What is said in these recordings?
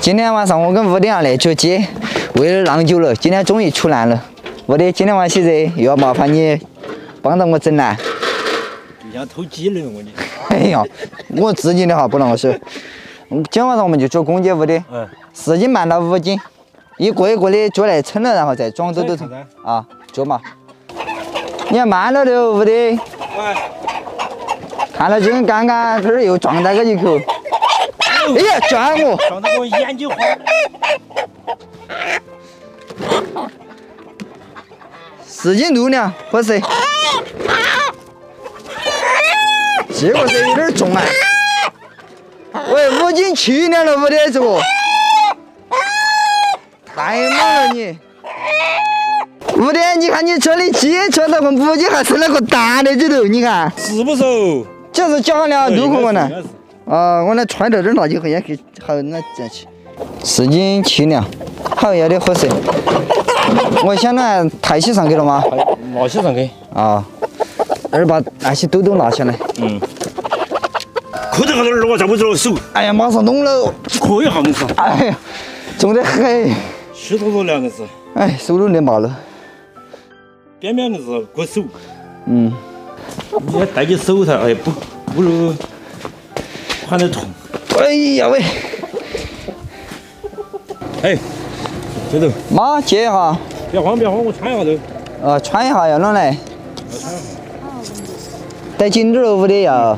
今天晚上我跟屋顶上来捉鸡，喂了浪久了，今天终于出栏了。屋顶，今天晚上热，又要麻烦你帮到我整栏。就像偷鸡那种，我你。哎呀，我自己的哈不能收。今天晚上我们就捉公鸡，屋的，嗯，四斤半到五斤，一个一个的捉来称了，然后再装走都成。啊，捉嘛。你看慢了的屋顶，喂，看了就跟刚刚这儿又撞到个一口。哎呀，转我！撞到我眼睛花。四斤六两，不是。这个是有点重啊！喂，五斤七两了，五点这个，太猛了你！五点，你看你这里鸡吃那个母鸡还是那个大的这头，你看，是不是？这是假的，都可我呢。啊，我那揣到这儿拿几块钱去，好那进去。四斤七两，好要的合适。我先拿抬起上去了吗？拿起上去。啊，二把那些兜兜拿下来。嗯。裤子好点儿，我再不着手。哎呀，马上弄了。可以哈，硬是。哎呀，重得很。湿坨坨的硬是。哎，手都累麻了。边边硬是过手。嗯。你要戴起手套，哎，不不如喊得痛。哎呀喂！哎，这头。妈，接一下。别慌，别慌，我穿一下都。啊，穿一下要弄来。带紧点儿屋的要。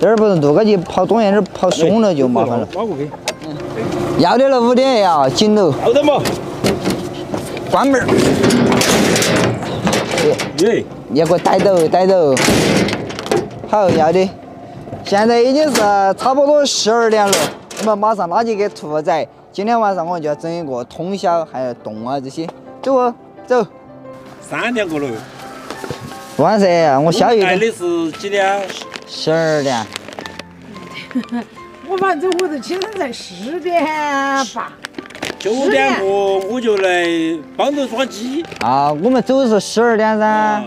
这儿不是渡个去跑东沿这儿跑松了就麻烦了。要的了，五点要紧喽。好的嘛。关门儿。耶。你给我带走，带走。好，要的。现在已经是差不多十二点了，我们马上拉去给屠宰。今天晚上我们就要整一个通宵，还有冻啊这些。走哦，走。三点过了。晚上，我宵夜。来的是几点？十二点。我反正我都起身才十点半。九点过我就来帮着抓鸡。啊，我们走是十二点噻。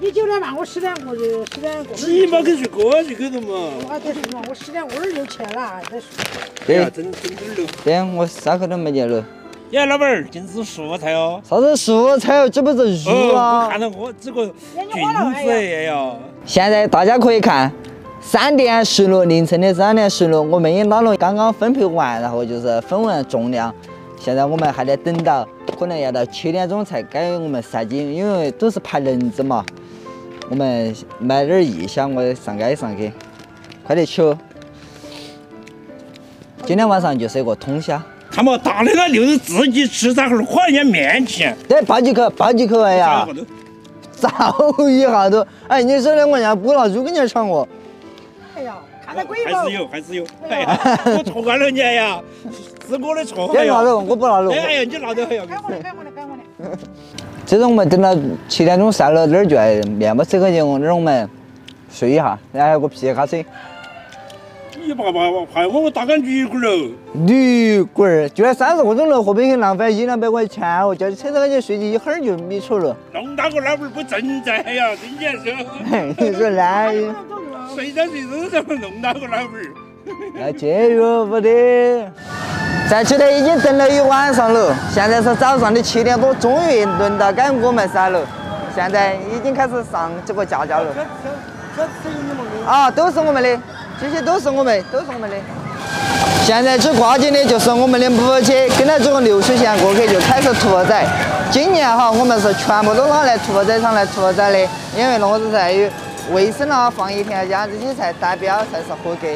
你九点半，我十点过就十点过。鸡嘛，跟睡过去去的嘛。我再说嘛，我十点过儿就去了，再说。对，整整点儿了。对，我啥口都没见了。耶，老板儿，尽是蔬菜哦。啥子蔬菜哦？这不是肉啊！我看到我这个菌子，哎呀。现在大家可以看，三点十六，凌晨的三点十六，我们也拉了，刚刚分配完，然后就是分完重量。现在我们还得等到，可能要到七点钟才该我们杀鸡，因为都是排轮子嘛。我们买点意向，我上街上去，快点取。今天晚上就是一个通宵。看嘛，大的那牛是自己吃噻，还花人家面钱。对，抱几口，抱几口哎呀！找一下都，哎，你说的我人家不拿猪跟人家抢我。哎呀，看到鬼还是有，还是有。哎呀，我错怪了你呀，是我的错。别拿了，我不拿了。哎呀，你拿着哎呀。该我的，该我的，该我的。这种我们等到七点钟晒了，那儿就爱面包吃个节目，那儿我们睡一下，然后有个皮卡车。你爸爸派我打个旅馆喽。旅馆就那三十个钟头，何必去浪费一两百块钱哦？叫你车上去睡起一会儿就没错了。弄大个老板不正在呀？真件事。你说那？睡在睡身上弄大个老板。要节约不得。在这里已经等了一晚上了，现在是早上的七点多，终于轮到该我们杀了。现在已经开始上这个架架了。啊，都是我们的，这些都是我们，都是我们的。现在只挂紧的就是我们的母鸡，跟着这个流水线过去就开始屠宰。今年哈，我们是全部都拿来屠宰场来屠宰的，因为骡子才有卫生啊、防疫条件这些才达标才是合格。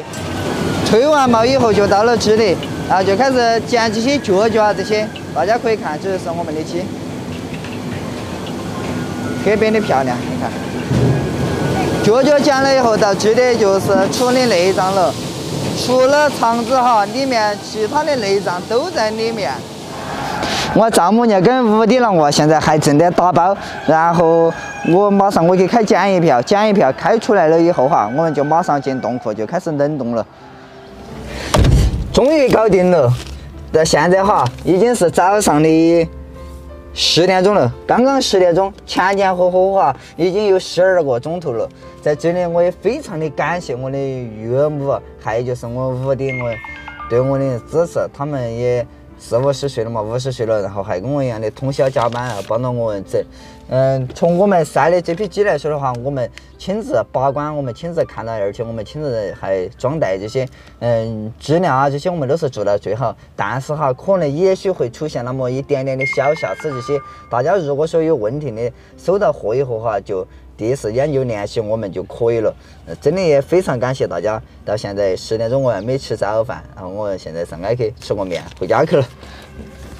退完毛以后就到了这里，然后就开始剪这些脚脚啊这些，大家可以看，这就是我们的鸡，特别的漂亮，你看。脚脚剪了以后到这里就是处理内脏了，除了肠子哈，里面其他的内脏都在里面。我丈母娘跟屋顶了，我现在还正在打包，然后我马上我去开检疫票，检疫票开出来了以后哈，我们就马上进冻库就开始冷冻了。终于搞定了，到现在哈已经是早上的十点钟了，刚刚十点钟，前前后后哈已经有十二个钟头了。在这里我也非常的感谢我的岳母，还有就是我屋顶我对我的支持，他们也四五十岁了嘛，五十岁了，然后还跟我一样的通宵加班啊，帮到我们整。嗯，从我们晒的这批鸡来说的话，我们亲自把关，我们亲自看到，而且我们亲自还装袋这些，嗯，质量啊这些我们都是做到最好。但是哈，可能也许会出现那么一点点的小瑕疵，这些大家如果说有问题的，收到货以后哈，就第一时间就联系我们就可以了。真的也非常感谢大家，到现在十点钟我还没吃早饭，然后我现在上街去吃个面，回家去了。